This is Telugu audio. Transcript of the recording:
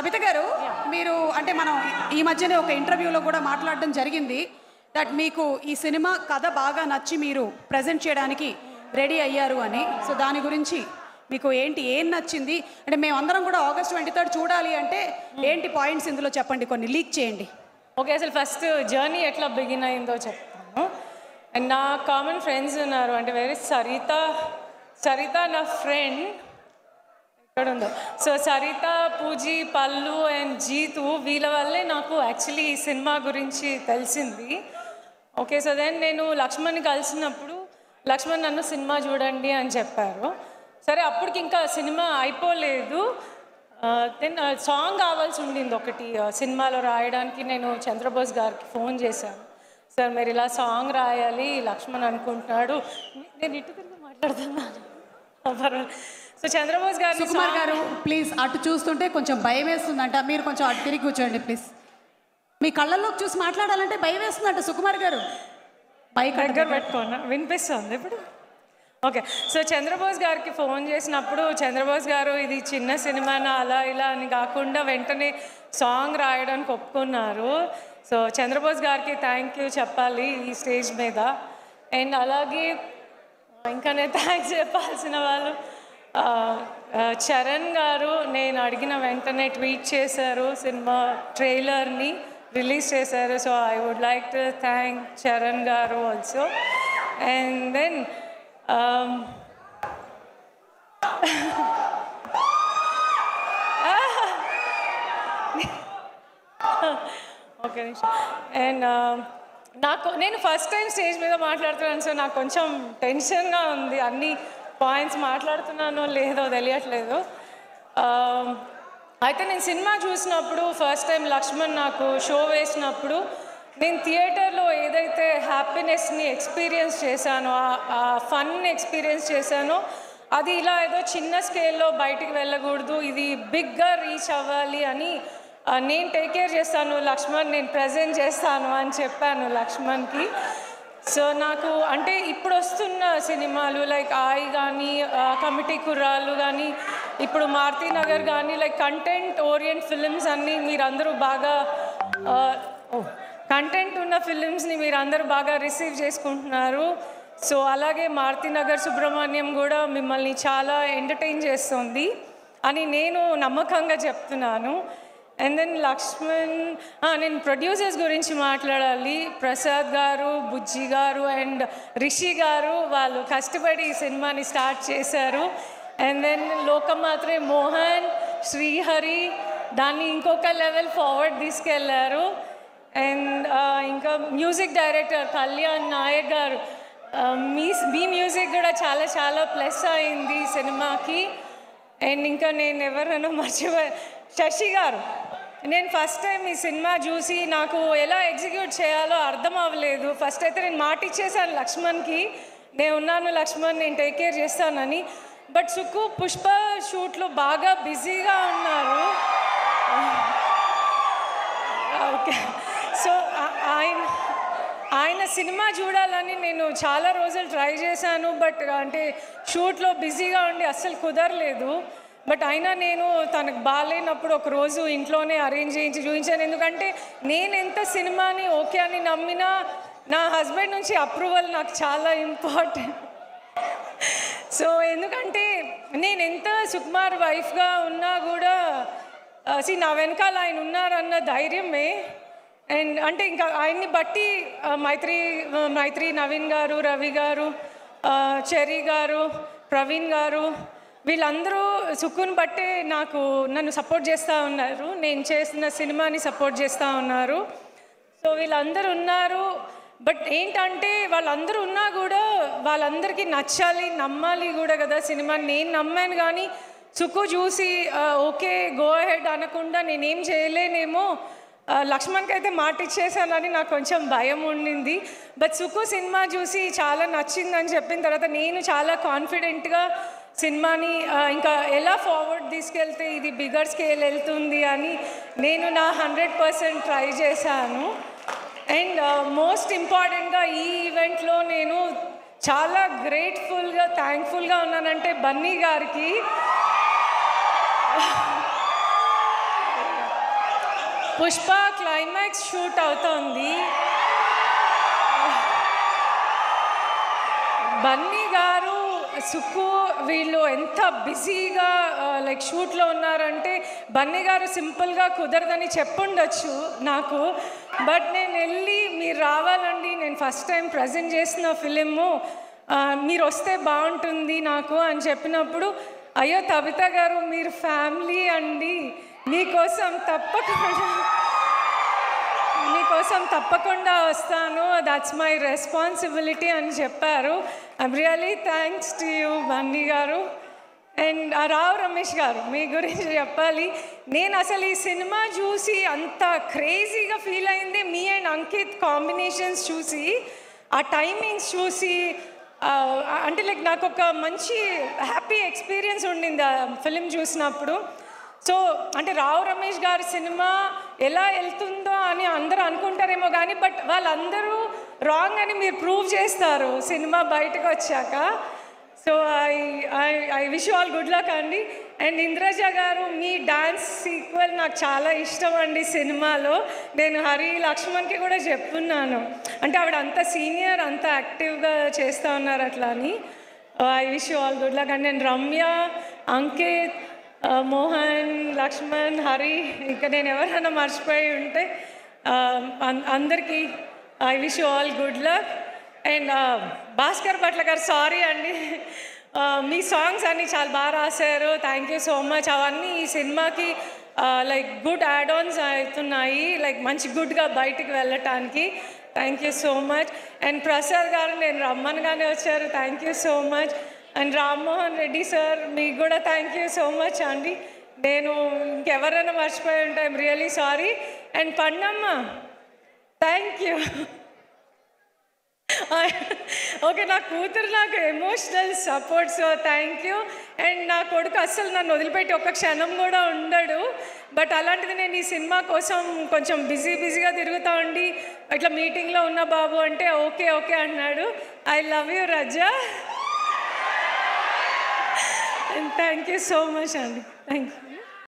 సబిత గారు మీరు అంటే మనం ఈ మధ్యనే ఒక ఇంటర్వ్యూలో కూడా మాట్లాడడం జరిగింది దట్ మీకు ఈ సినిమా కథ బాగా నచ్చి మీరు ప్రజెంట్ చేయడానికి రెడీ అయ్యారు అని. సో దాని గురించి మీకు ఏంటి ఏం నచ్చింది? అంటే మేమందరం కూడా ఆగస్ట్ ట్వంటీ థర్డ్ చూడాలి అంటే ఏంటి పాయింట్స్ ఇందులో చెప్పండి కొన్ని లీక్ చేయండి. ఓకే అసలు ఫస్ట్ జర్నీ ఎట్లా బిగిన్ అయిందో చెప్తాను. అండ్ నా కామన్ ఫ్రెండ్స్ ఉన్నారు అంటే వేరే సరిత సరిత నా ఫ్రెండ్ ఉందో సో సరిత పూజీ పల్లు అండ్ జీతు వీళ్ళ వల్లే నాకు యాక్చువల్లీ ఈ సినిమా గురించి తెలిసింది. ఓకే సో దెన్ నేను లక్ష్మణ్ని కలిసినప్పుడు లక్ష్మణ్ నన్ను సినిమా చూడండి అని చెప్పారు. సరే అప్పటికి ఇంకా సినిమా అయిపోలేదు. దెన్ సాంగ్ కావాల్సి ఉండింది ఒకటి సినిమాలో రాయడానికి నేను చంద్రబోస్ గారికి ఫోన్ చేశాను. సార్ మీరు ఇలా సాంగ్ రాయాలి లక్ష్మణ్ అనుకుంటున్నాడు. నేను ఇటు తిరిగి మాట్లాడుతున్నాను. పర్వాలేదు. సో చంద్రబోస్ గారిని సుకుమార్ గారు ప్లీజ్ అటు చూస్తుంటే కొంచెం భయం వేస్తుందంట. మీరు కొంచెం అటు తిరిగి కూర్చోండి ప్లీజ్ మీ కళ్ళల్లోకి చూసి మాట్లాడాలంటే భయం వేస్తుందంట సుకుమార్ గారు. బైక్ దగ్గర పెట్టుకోనా వినిపిస్తుంది ఇప్పుడు? ఓకే సో చంద్రబోస్ గారికి ఫోన్ చేసినప్పుడు చంద్రబోస్ గారు ఇది చిన్న సినిమానా అలా ఇలా అని కాకుండా వెంటనే సాంగ్ రాయడానికి ఒప్పుకున్నారు. సో చంద్రబోస్ గారికి థ్యాంక్ యూ చెప్పాలి ఈ స్టేజ్ మీద. అండ్ అలాగే ఇంకా నేను థ్యాంక్స్ చెప్పాల్సిన వాళ్ళు చరణ్ గారు నేను అడిగిన వెంటనే ట్వీట్ చేశారు సినిమా ట్రైలర్ని రిలీజ్ చేశారు. So I would like to thank Charan garu also and then okay నిమిషం. అండ్ um, నాకు నేను ఫస్ట్ టైం స్టేజ్ మీద మాట్లాడుతున్నాను సో నాకు కొంచెం టెన్షన్గా ఉంది. అన్ని పాయింట్స్ మాట్లాడుతున్నానో లేదో తెలియట్లేదు. అయితే నేను సినిమా చూసినప్పుడు ఫస్ట్ టైం లక్ష్మణ్ నాకు షో వేసినప్పుడు నేను థియేటర్లో ఏదైతే హ్యాపీనెస్ని ఎక్స్పీరియన్స్ చేశానో ఆ- ఫన్ ఎక్స్పీరియన్స్ చేశానో అది ఇలా ఏదో చిన్న స్కేల్లో బయటికి వెళ్ళకూడదు ఇది బిగ్గా రీచ్ అవ్వాలి అని నేను టేక్ కేర్ చేస్తాను లక్ష్మణ్ నేను ప్రజెంట్ చేస్తాను అని చెప్పాను లక్ష్మణ్కి. సో నాకు అంటే ఇప్పుడు వస్తున్న సినిమాలు లైక్ ఆయ్ కానీ కమిటీ కుర్రాళ్ళు కానీ ఇప్పుడు మారుతి నగర్ కానీ లైక్ కంటెంట్ ఓరియంట్ ఫిలిమ్స్ అన్నీ మీరందరూ బాగా కంటెంట్ ఉన్న ఫిలిమ్స్ని మీరు అందరూ బాగా రిసీవ్ చేసుకుంటున్నారు. సో అలాగే మారుతి నగర్ సుబ్రహ్మణ్యం కూడా మిమ్మల్ని చాలా ఎంటర్టైన్ చేస్తుంది అని నేను నమ్మకంగా చెప్తున్నాను. అండ్ దెన్ లక్ష్మణ్ నేను ప్రొడ్యూసర్స్ గురించి మాట్లాడాలి. ప్రసాద్ గారు బుజ్జి గారు అండ్ రిషి గారు వాళ్ళు కష్టపడి ఈ సినిమాని స్టార్ట్ చేశారు. అండ్ దెన్ లోకమాత్రే మోహన్ శ్రీహరి దాన్ని ఇంకొక లెవెల్ ఫార్వర్డ్ తీసుకెళ్ళారు. అండ్ ఇంకా మ్యూజిక్ డైరెక్టర్ కళ్యాణ్ నాయక్ గారు మీ మీ మ్యూజిక్ కూడా చాలా చాలా ప్లస్ అయింది సినిమాకి. అండ్ ఇంకా నేను ఎవరైనా మర్చిపోయా శశి గారు నేను ఫస్ట్ టైం ఈ సినిమా చూసి నాకు ఎలా ఎగ్జిక్యూట్ చేయాలో అర్థం అవ్వలేదు. ఫస్ట్ అయితే నేను మాట ఇచ్చేసాను లక్ష్మణ్కి నేను ఉన్నాను లక్ష్మణ్ నేను టేక్ కేర్ చేస్తానని. బట్ సుక్కు పుష్ప షూట్లో బాగా బిజీగా ఉన్నారు. ఓకే సో ఆయన ఆయన సినిమా చూడాలని నేను చాలా రోజులు ట్రై చేశాను బట్ అంటే షూట్లో బిజీగా ఉండి అస్సలు కుదరలేదు. బట్ అయినా నేను తనకు బాగాలేనప్పుడు ఒకరోజు ఇంట్లోనే అరేంజ్ చేయించి చూపించాను. ఎందుకంటే నేను ఎంత సినిమాని ఓకే అని నమ్మినా నా హస్బెండ్ నుంచి అప్రూవల్ నాకు చాలా ఇంపార్టెంట్. సో ఎందుకంటే నేను ఎంత సుకుమార్ వైఫ్గా ఉన్నా కూడా సి నా వెనకాల ఆయన ఉన్నారన్న ధైర్యమే. అండ్ అంటే ఇంకా ఆయన్ని బట్టి మైత్రి మైత్రి నవీన్ గారు రవి గారు ఆ, చెర్రీ గారు ప్రవీణ్ గారు వీళ్ళందరూ సుక్కుని బట్టే నాకు నన్ను సపోర్ట్ చేస్తూ ఉన్నారు. నేను చేసిన సినిమాని సపోర్ట్ చేస్తూ ఉన్నారు. సో వీళ్ళందరూ ఉన్నారు. బట్ ఏంటంటే వాళ్ళందరూ ఉన్నా కూడా వాళ్ళందరికీ నచ్చాలి నమ్మాలి కూడా కదా సినిమా. నేను నమ్మాను కానీ సుకు చూసి ఓకే గో అహెడ్ అనకుండా నేనేం చేయలేనేమో లక్ష్మణ్కి అయితే మాట ఇచ్చేసానని నాకు కొంచెం భయం ఉండింది. బట్ సుకు సినిమా చూసి చాలా నచ్చిందని చెప్పిన తర్వాత నేను చాలా కాన్ఫిడెంట్గా సినిమాని ఇంకా ఎలా ఫార్వర్డ్ తీసుకెళ్తే ఇది బిగర్ స్కేల్ వెళ్తుంది అని నేను నా హండ్రెడ్ పర్సెంట్ ట్రై చేశాను. అండ్ మోస్ట్ ఇంపార్టెంట్గా ఈ ఈవెంట్లో నేను చాలా గ్రేట్ఫుల్గా థ్యాంక్ఫుల్గా ఉన్నానంటే బన్నీ గారికి. పుష్ప క్లైమాక్స్ షూట్ అవుతోంది. బన్నీ గారు సుక్కు వీళ్ళు ఎంత బిజీగా లైక్ షూట్లో ఉన్నారంటే బన్నీ గారు సింపుల్గా కుదరదని చెప్పుండొచ్చు నాకు. బట్ నేను వెళ్ళి మీరు రావాలండి నేను ఫస్ట్ టైం ప్రజెంట్ చేసిన ఫిలిము మీరు వస్తే బాగుంటుంది నాకు అని చెప్పినప్పుడు అయ్యో తబిత గారు మీరు ఫ్యామిలీ అండి. మీకోసం తప్పకుండా మీకోసం తప్పకుండా వస్తాను. దట్స్ మై రెస్పాన్సిబిలిటీ అని చెప్పారు. I'm really thanks to you Bunny garu. And Rao Ramesh గారు మీ గురించి చెప్పాలి. నేను అసలు ఈ సినిమా చూసి అంత క్రేజీగా ఫీల్ అయింది. మీ అండ్ అంకిత్ కాంబినేషన్స్ చూసి ఆ టైమింగ్స్ చూసి uh, అంటే లైక్ నాకు ఒక మంచి హ్యాపీ ఎక్స్పీరియన్స్ ఉండింది ఆ ఫిలిం చూసినప్పుడు. సో అంటే రావు రమేష్ గారి సినిమా ఎలా వెళ్తుందో అని అందరూ అనుకుంటారేమో కానీ బట్ వాళ్ళందరూ రాంగ్ అని మీరు ప్రూవ్ చేస్తారు సినిమా బయటకు వచ్చాక. So I I I wish all good luck అండి. అండ్ ఇంద్రజ గారు మీ డాన్స్ సీక్వెల్ నాకు చాలా ఇష్టం అండి సినిమాలో. నేను హరి లక్ష్మణ్కి కూడా చెప్పున్నాను అంటే ఆవిడ అంత సీనియర్ అంత యాక్టివ్గా చేస్తూ ఉన్నారు అట్లా అని. I wish all good luck. And నేను రమ్య అంకిత్ మోహన్ లక్ష్మణ్ హరి ఇంకా నేను ఎవరైనా మర్చిపోయి ఉంటే అందరికీ I wish all good luck. And Bhaskar Bhatla garu sorry అండి. మీ సాంగ్స్ అన్నీ చాలా బాగా రాశారు. థ్యాంక్ యూ సో మచ్ అవన్నీ ఈ సినిమాకి లైక్ గుడ్ యాడ్ ఆన్స్ అవుతున్నాయి. లైక్ మంచి గుడ్గా బయటికి వెళ్ళటానికి. Thank you so much and Prasad garu నేను రమ్మనగానే వచ్చారు. Thank you so much and Rammohan Reddy sir మీకు కూడా థ్యాంక్ యూ సో మచ్ అండి నేను ఇంకెవరైనా మర్చిపోయి ఉంటా I'm really sorry and Pannamma thank you okay నా కూతురు నాకు emotional support so thank you and నా కొడుకు అస్సలు నన్ను వదిలిపెట్టి ఒక్క క్షణం కూడా ఉండడు. బట్ అలాంటిది నేను ఈ సినిమా కోసం కొంచెం బిజీ బిజీగా తిరుగుతా ఉండి ఇట్లా మీటింగ్లో ఉన్న బాబు అంటే ఓకే ఓకే అన్నాడు. I love you Raza thank you so much అండి థ్యాంక్ యూ